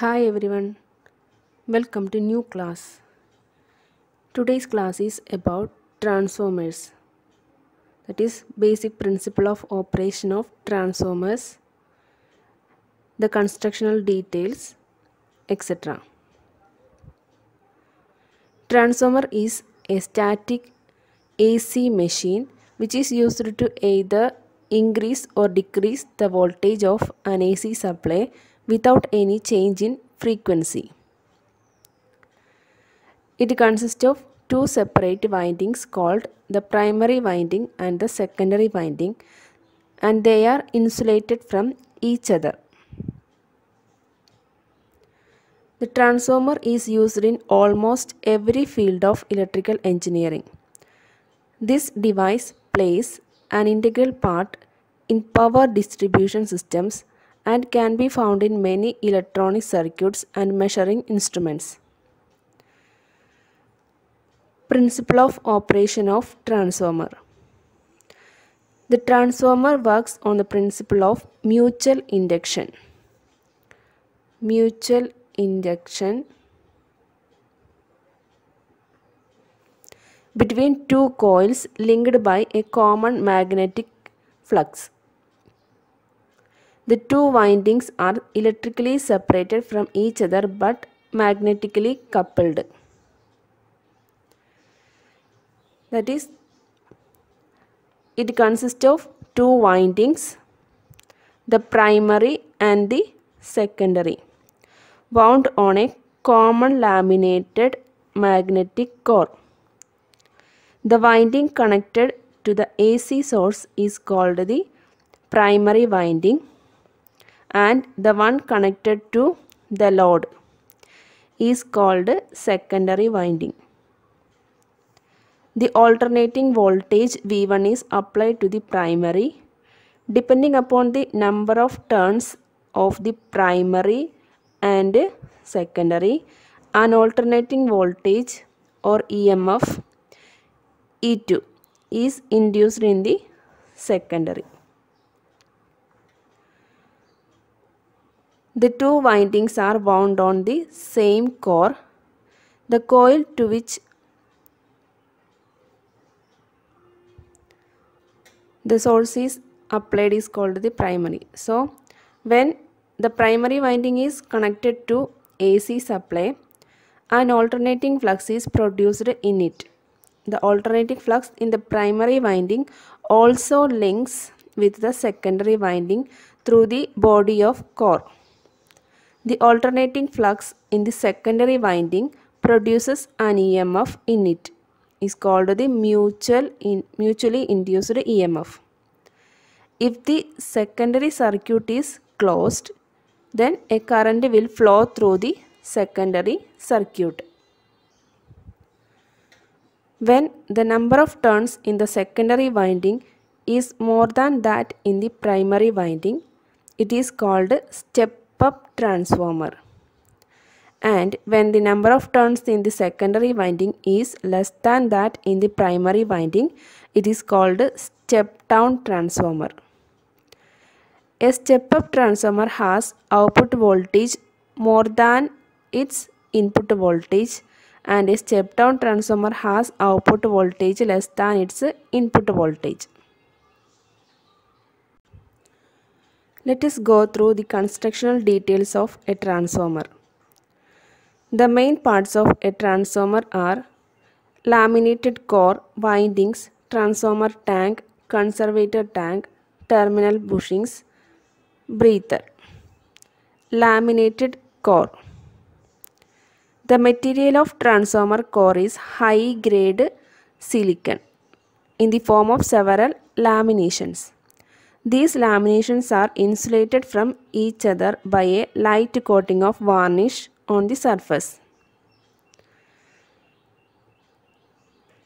Hi everyone, welcome to new class. Today's class is about transformers. That is basic principle of operation of transformers, the constructional details, etc. Transformer is a static AC machine which is used to either increase or decrease the voltage of an AC supply without any change in frequency. It consists of two separate windings called the primary winding and the secondary winding and they are insulated from each other. The transformer is used in almost every field of electrical engineering. This device plays an integral part in power distribution systems and can be found in many electronic circuits and measuring instruments. Principle of operation of transformer. The transformer works on the principle of mutual induction. Mutual induction between two coils linked by a common magnetic flux. The two windings are electrically separated from each other but magnetically coupled. That is, it consists of two windings, the primary and the secondary, wound on a common laminated magnetic core. The winding connected to the AC source is called the primary winding and the one connected to the load is called secondary winding. The alternating voltage V1 is applied to the primary depending upon the number of turns of the primary and secondary an alternating voltage or EMF E2 is induced in the secondary. The two windings are wound on the same core. The coil to which the source is applied is called the primary. So, when the primary winding is connected to AC supply, an alternating flux is produced in it. The alternating flux in the primary winding also links with the secondary winding through the body of core. The alternating flux in the secondary winding produces an EMF in it is called the mutual in, mutually induced EMF. If the secondary circuit is closed, then a current will flow through the secondary circuit. When the number of turns in the secondary winding is more than that in the primary winding, it is called step-up transformer. And when the number of turns in the secondary winding is less than that in the primary winding, it is called step-down transformer. A step-up transformer has output voltage more than its input voltage and a step-down transformer has output voltage less than its input voltage. Let us go through the constructional details of a transformer. The main parts of a transformer are laminated core, windings, transformer tank, conservator tank, terminal bushings, breather. Laminated core. The material of transformer core is high grade silicon in the form of several laminations. These laminations are insulated from each other by a light coating of varnish on the surface.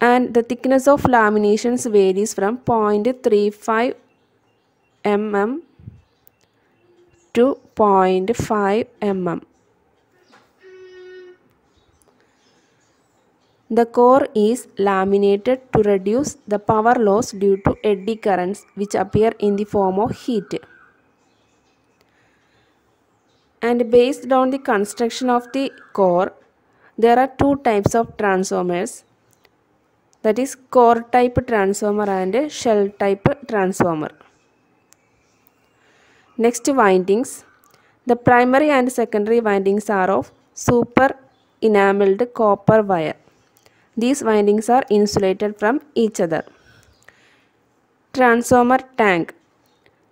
And the thickness of laminations varies from 0.35 mm to 0.5 mm. The core is laminated to reduce the power loss due to eddy currents which appear in the form of heat. And based on the construction of the core, there are two types of transformers that is core type transformer and shell type transformer. Next windings. The primary and secondary windings are of super enameled copper wire. These windings are insulated from each other. Transformer tank.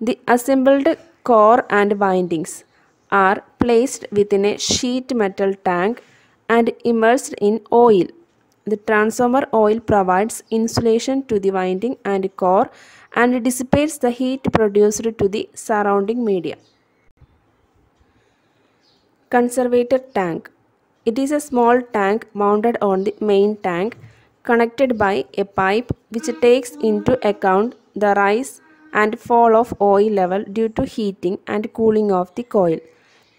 The assembled core and windings are placed within a sheet metal tank and immersed in oil. The transformer oil provides insulation to the winding and core and dissipates the heat produced to the surrounding media. Conservator tank. It is a small tank mounted on the main tank connected by a pipe which takes into account the rise and fall of oil level due to heating and cooling of the coil.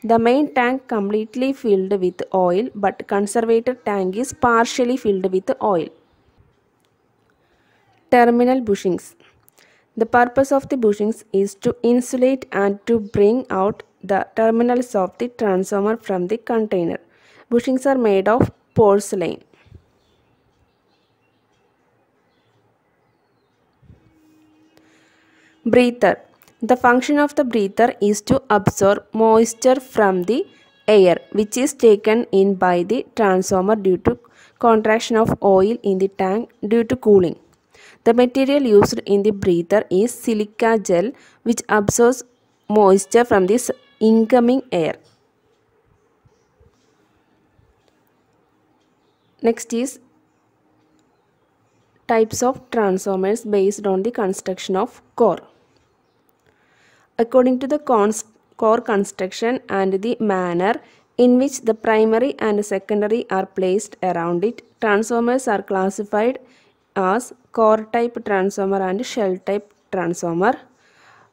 The main tank completely filled with oil but conservator tank is partially filled with oil. Terminal bushings. The purpose of the bushings is to insulate and to bring out the terminals of the transformer from the container. Bushings are made of porcelain. Breather. The function of the breather is to absorb moisture from the air which is taken in by the transformer due to contraction of oil in the tank due to cooling. The material used in the breather is silica gel which absorbs moisture from this incoming air. Next is types of transformers based on the construction of core. According to the core construction and the manner in which the primary and secondary are placed around it, transformers are classified as core type transformer and shell type transformer.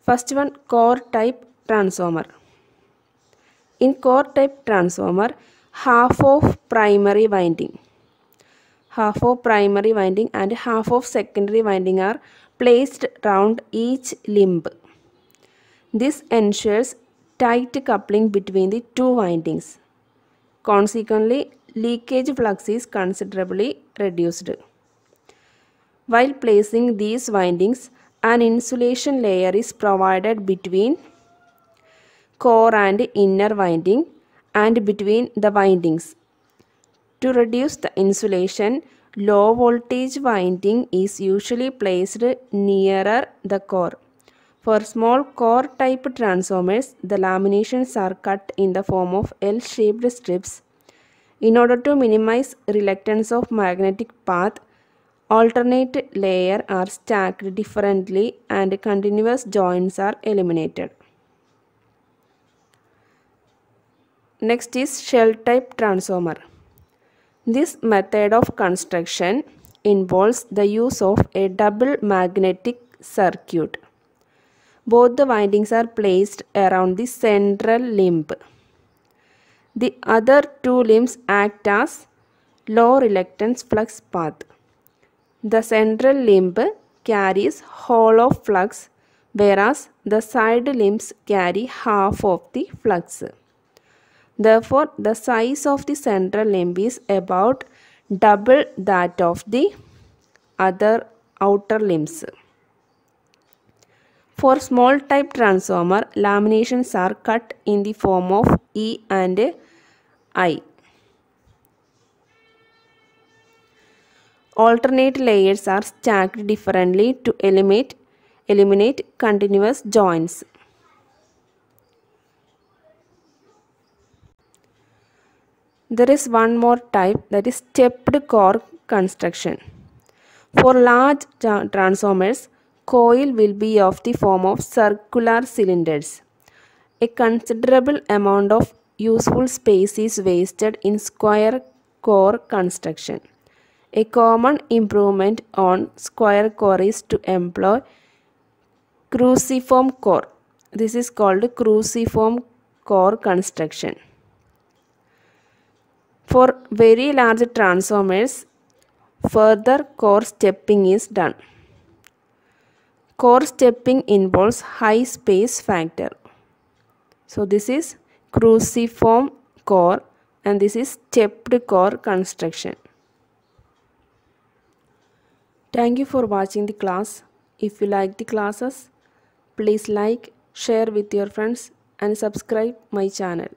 First one core type transformer. In core type transformer, half of primary winding, half of primary winding and half of secondary winding are placed round each limb. This ensures tight coupling between the two windings. Consequently, leakage flux is considerably reduced. While placing these windings, an insulation layer is provided between core and inner winding and between the windings. To reduce the insulation, low voltage winding is usually placed nearer the core. For small core type transformers, the laminations are cut in the form of L-shaped strips. In order to minimize reluctance of magnetic path, alternate layer are stacked differently and continuous joints are eliminated. Next is shell type transformer. This method of construction involves the use of a double magnetic circuit. Both the windings are placed around the central limb. The other two limbs act as low reluctance flux path. The central limb carries whole of flux whereas the side limbs carry half of the flux. Therefore, the size of the central limb is about double that of the other outer limbs. For small type transformer, laminations are cut in the form of E and I. Alternate layers are stacked differently to eliminate, eliminate continuous joints. There is one more type that is stepped core construction. For large transformers, coil will be of the form of circular cylinders. A considerable amount of useful space is wasted in square core construction. A common improvement on square core is to employ cruciform core. This is called cruciform core construction. For very large transformers, further core stepping is done. Core stepping involves high space factor. So this is cruciform core and this is stepped core construction. Thank you for watching the class. If you like the classes, please like, share with your friends and subscribe my channel.